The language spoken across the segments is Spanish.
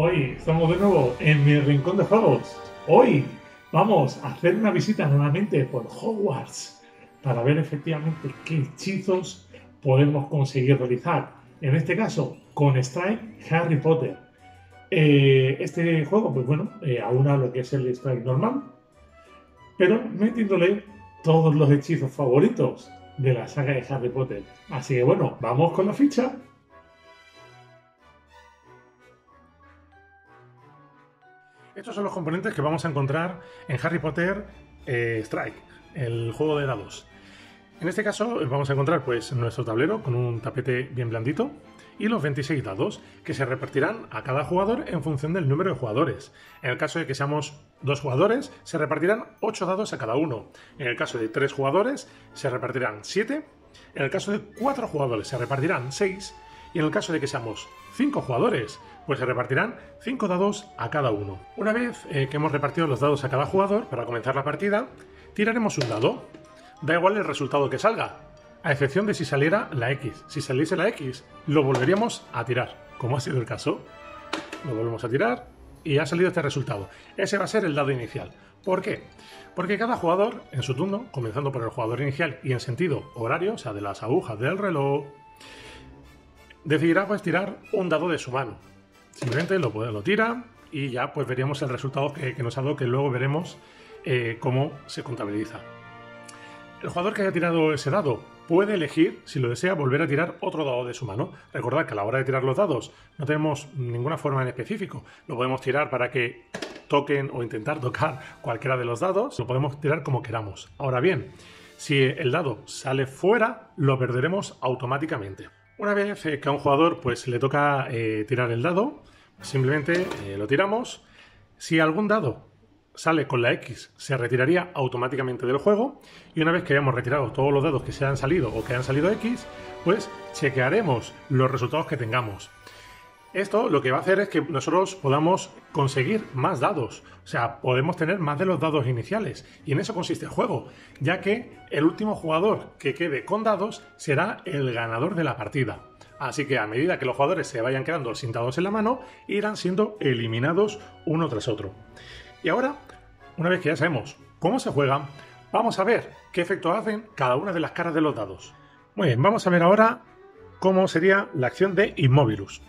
Hoy estamos de nuevo en mi rincón de juegos. Hoy vamos a hacer una visita nuevamente por Hogwarts para ver efectivamente qué hechizos podemos conseguir realizar. En este caso, con Strike Harry Potter. Eh, este juego, pues bueno, eh, aúna lo que es el Strike normal, pero metiéndole todos los hechizos favoritos de la saga de Harry Potter. Así que bueno, vamos con la ficha. Estos son los componentes que vamos a encontrar en Harry Potter eh, Strike, el juego de dados. En este caso vamos a encontrar pues nuestro tablero con un tapete bien blandito y los 26 dados que se repartirán a cada jugador en función del número de jugadores. En el caso de que seamos dos jugadores, se repartirán 8 dados a cada uno. En el caso de tres jugadores, se repartirán 7. En el caso de cuatro jugadores, se repartirán 6. Y en el caso de que seamos 5 jugadores, pues se repartirán 5 dados a cada uno. Una vez eh, que hemos repartido los dados a cada jugador, para comenzar la partida, tiraremos un dado. Da igual el resultado que salga, a excepción de si saliera la X. Si saliese la X, lo volveríamos a tirar, como ha sido el caso. Lo volvemos a tirar y ha salido este resultado. Ese va a ser el dado inicial. ¿Por qué? Porque cada jugador, en su turno, comenzando por el jugador inicial y en sentido horario, o sea, de las agujas del reloj, decidirá pues tirar un dado de su mano. Simplemente lo, lo tira y ya pues veríamos el resultado que, nos ha dado, que luego veremos eh, cómo se contabiliza. El jugador que haya tirado ese dado puede elegir, si lo desea, volver a tirar otro dado de su mano. Recordad que a la hora de tirar los dados no tenemos ninguna forma en específico. Lo podemos tirar para que toquen o intentar tocar cualquiera de los dados. Lo podemos tirar como queramos. Ahora bien, si el dado sale fuera, lo perderemos automáticamente. Una vez que a un jugador pues, le toca eh, tirar el dado, simplemente eh, lo tiramos. Si algún dado sale con la X, se retiraría automáticamente del juego. Y una vez que hayamos retirado todos los dados que se han salido o que han salido X, pues chequearemos los resultados que tengamos. Esto lo que va a hacer es que nosotros podamos conseguir más dados. O sea, podemos tener más de los dados iniciales. Y en eso consiste el juego, ya que el último jugador que quede con dados será el ganador de la partida. Así que a medida que los jugadores se vayan quedando sin dados en la mano, irán siendo eliminados uno tras otro. Y ahora, una vez que ya sabemos cómo se juega, vamos a ver qué efecto hacen cada una de las caras de los dados. Muy bien, vamos a ver ahora cómo sería la acción de Immobilus.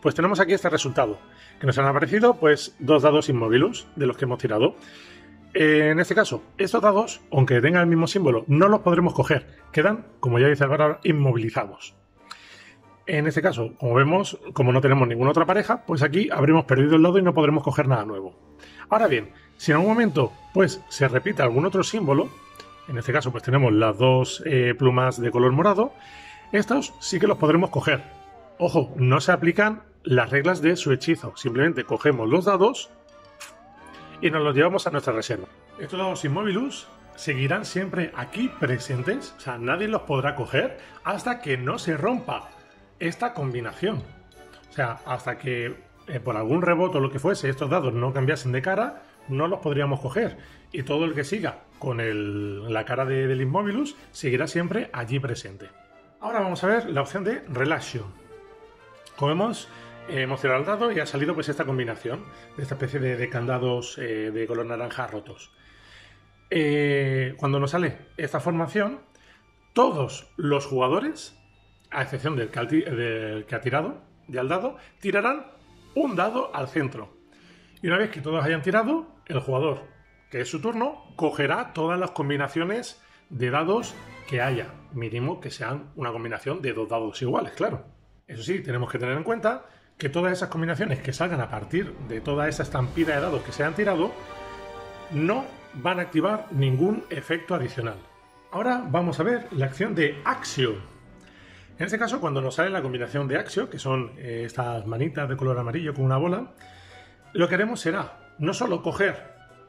Pues tenemos aquí este resultado, que nos han aparecido pues dos dados Inmobilus de los que hemos tirado. Eh, en este caso, estos dados, aunque tengan el mismo símbolo, no los podremos coger. Quedan, como ya dice Álvaro, inmovilizados. En este caso, como vemos, como no tenemos ninguna otra pareja, pues aquí habremos perdido el dado y no podremos coger nada nuevo. Ahora bien, si en algún momento pues se repite algún otro símbolo, en este caso pues tenemos las dos eh, plumas de color morado, estos sí que los podremos coger. Ojo, no se aplican las reglas de su hechizo. Simplemente cogemos los dados y nos los llevamos a nuestra reserva. Estos dados Immobilus seguirán siempre aquí presentes, o sea, nadie los podrá coger hasta que no se rompa esta combinación. O sea, hasta que eh, por algún rebote o lo que fuese estos dados no cambiasen de cara, no los podríamos coger. Y todo el que siga con la cara de, del Immobilus seguirá siempre allí presente. Ahora vamos a ver la opción de Relation. Hemos tirado el dado y ha salido pues esta combinación de esta especie de, candados eh, de color naranja rotos. Eh, cuando nos sale esta formación, todos los jugadores, a excepción del que, del que ha tirado, de al dado, tirarán un dado al centro. Y una vez que todos hayan tirado, el jugador, que es su turno, cogerá todas las combinaciones de dados que haya. Mínimo que sean una combinación de dos dados iguales, claro. Eso sí, tenemos que tener en cuenta que todas esas combinaciones que salgan a partir de toda esa estampida de dados que se han tirado no van a activar ningún efecto adicional. Ahora vamos a ver la acción de Axio. En este caso, cuando nos sale la combinación de Axio, que son eh, estas manitas de color amarillo con una bola, lo que haremos será no solo coger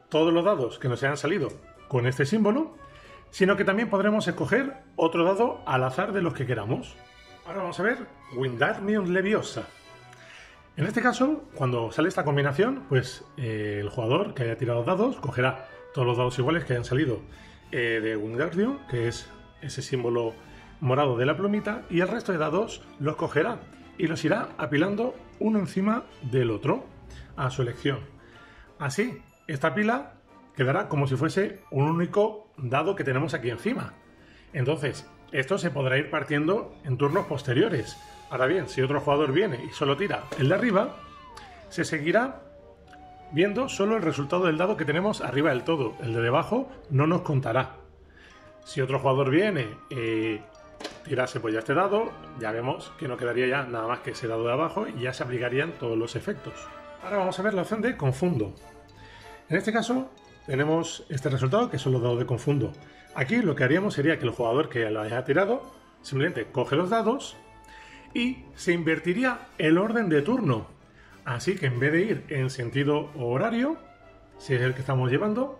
todos los dados que nos hayan salido con este símbolo, sino que también podremos escoger otro dado al azar de los que queramos. Ahora vamos a ver Wingardium Leviosa. En este caso, cuando sale esta combinación, pues eh, el jugador que haya tirado dados cogerá todos los dados iguales que hayan salido eh, de Wingardium, que es ese símbolo morado de la plumita, y el resto de dados los cogerá y los irá apilando uno encima del otro a su elección. Así, esta pila quedará como si fuese un único dado que tenemos aquí encima. Entonces, esto se podrá ir partiendo en turnos posteriores. Ahora bien, si otro jugador viene y solo tira el de arriba, se seguirá viendo solo el resultado del dado que tenemos arriba del todo. El de debajo no nos contará. Si otro jugador viene y tirase pues ya este dado, ya vemos que no quedaría ya nada más que ese dado de abajo y ya se aplicarían todos los efectos. Ahora vamos a ver la opción de confundo. En este caso tenemos este resultado que son los dados de confundo. Aquí lo que haríamos sería que el jugador que lo haya tirado simplemente coge los dados y se invertiría el orden de turno. Así que en vez de ir en sentido horario, si es el que estamos llevando,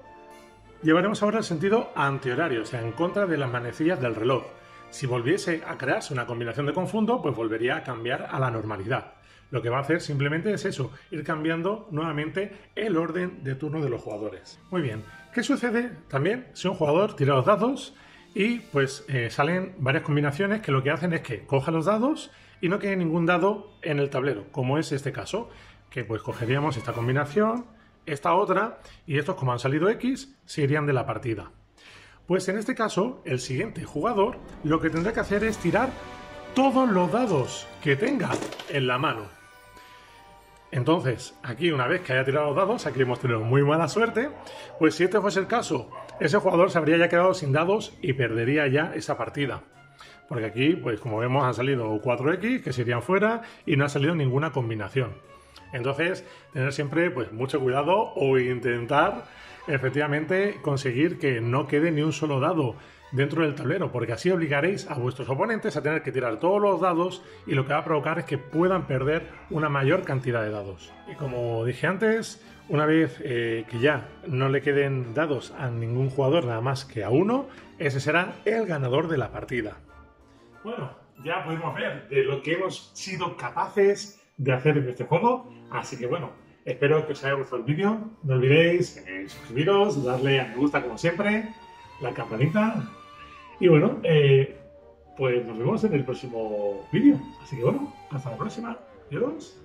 llevaremos ahora el sentido antihorario, o sea, en contra de las manecillas del reloj. Si volviese a crearse una combinación de confundo, pues volvería a cambiar a la normalidad. Lo que va a hacer simplemente es eso, ir cambiando nuevamente el orden de turno de los jugadores. Muy bien, ¿qué sucede también si un jugador tira los dados y pues eh, salen varias combinaciones que lo que hacen es que coja los dados y no quede ningún dado en el tablero, como es este caso, que pues cogeríamos esta combinación, esta otra y estos como han salido X se irían de la partida. Pues en este caso, el siguiente jugador lo que tendrá que hacer es tirar todos los dados que tenga en la mano. Entonces, aquí una vez que haya tirado los dados, aquí hemos tenido muy mala suerte, pues si este fuese el caso, ese jugador se habría ya quedado sin dados y perdería ya esa partida. Porque aquí, pues como vemos, han salido 4X que se irían fuera y no ha salido ninguna combinación. Entonces, tener siempre pues, mucho cuidado o intentar efectivamente conseguir que no quede ni un solo dado dentro del tablero, porque así obligaréis a vuestros oponentes a tener que tirar todos los dados y lo que va a provocar es que puedan perder una mayor cantidad de dados. Y como dije antes, una vez eh, que ya no le queden dados a ningún jugador nada más que a uno, ese será el ganador de la partida. Bueno, ya podemos ver de lo que hemos sido capaces de hacer en este juego, así que bueno, espero que os haya gustado el vídeo, no olvidéis eh, suscribiros, darle a me gusta como siempre, la campanita y bueno, eh, pues nos vemos en el próximo vídeo. Así que bueno, hasta la próxima. Adiós.